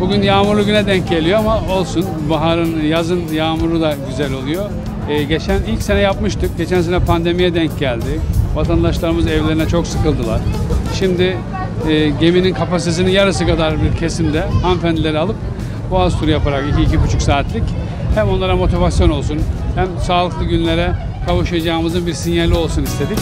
Bugün yağmurlu güne denk geliyor ama olsun. Baharın, yazın yağmuru da güzel oluyor. Ee, geçen ilk sene yapmıştık. Geçen sene pandemiye denk geldi. Vatandaşlarımız evlerine çok sıkıldılar. Şimdi e, geminin kapasitesinin yarısı kadar bir kesimde hanımefendileri alıp Boğaz turu yaparak 2-2,5 saatlik hem onlara motivasyon olsun hem sağlıklı günlere kavuşacağımızın bir sinyali olsun istedik.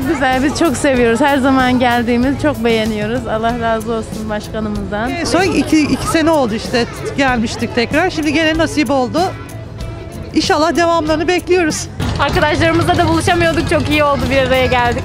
Çok güzel, biz çok seviyoruz. Her zaman geldiğimiz çok beğeniyoruz. Allah razı olsun başkanımızdan. En son iki, iki sene oldu işte gelmiştik tekrar. Şimdi gene nasip oldu. İnşallah devamlarını bekliyoruz. Arkadaşlarımızla da buluşamıyorduk. Çok iyi oldu bir araya geldik.